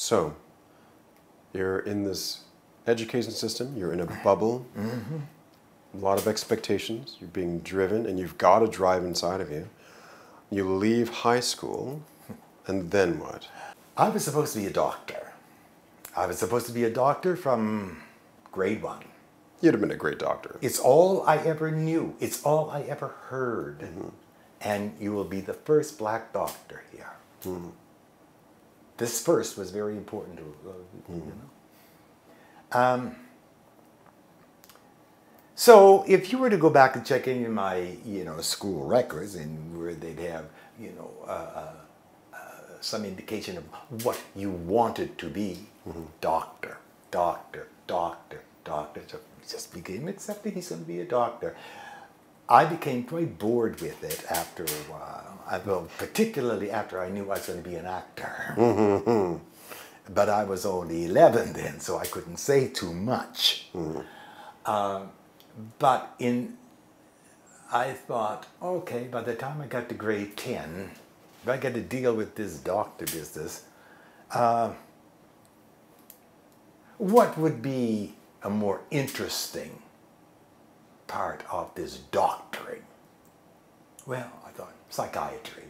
So, you're in this education system, you're in a bubble, mm-hmm. a lot of expectations, you're being driven, and you've got a drive inside of you. You leave high school, and then what? I was supposed to be a doctor. I was supposed to be a doctor from grade one. You'd have been a great doctor. It's all I ever knew. It's all I ever heard. Mm-hmm. And you will be the first black doctor here. Mm-hmm. This first was very important to uh, you know. Um, so if you were to go back and check in my you know school records and where they'd have you know uh, uh, uh, some indication of what you wanted to be, doctor, doctor, doctor, doctor. So just became accepted. He's going to be a doctor. I became quite bored with it after a while. I, well, particularly after I knew I was going to be an actor. But I was only 11 then, so I couldn't say too much. Um, but in, I thought, okay, by the time I got to grade 10, if I got to deal with this doctor business, uh, what would be a more interesting part of this doctrine? Well, I thought psychiatry.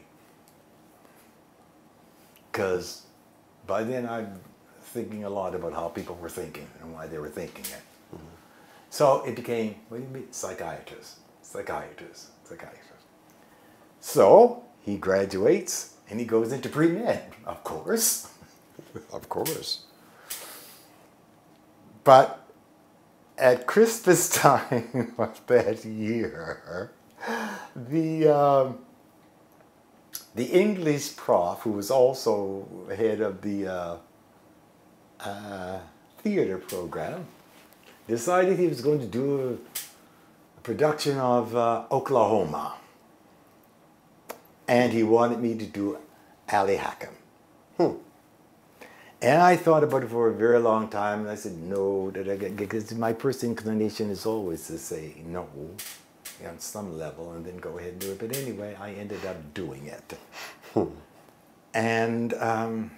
Because by then I'm thinking a lot about how people were thinking and why they were thinking it. Mm-hmm. So it became, what do you mean? Psychiatrist, psychiatrist, psychiatrist. So he graduates and he goes into pre med, of course. Of course. But at Christmas time of that year, the um, the English prof, who was also head of the uh, uh, theater program, decided he was going to do a, production of uh, Oklahoma, and he wanted me to do Ali Hakim. And I thought about it for a very long time, and I said no, that I get because my first inclination is always to say no on some level, and then go ahead and do it. But anyway, I ended up doing it, and um,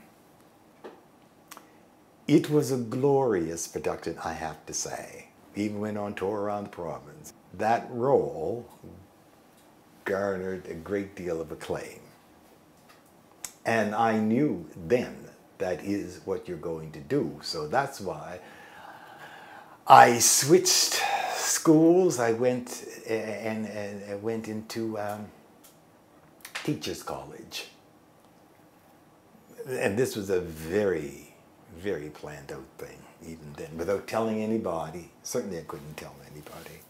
it was a glorious production, I have to say. Even went on tour around the province. That role garnered a great deal of acclaim. And I knew then that is what you're going to do. So that's why I switched schools. I went and, and, and went into um, teachers college. And this was a very, very planned out thing, even then, without telling anybody. Certainly, I couldn't tell anybody.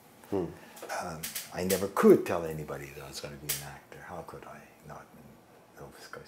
Um, I never could tell anybody that I was going to be an actor. How could I not in Nova Scotia?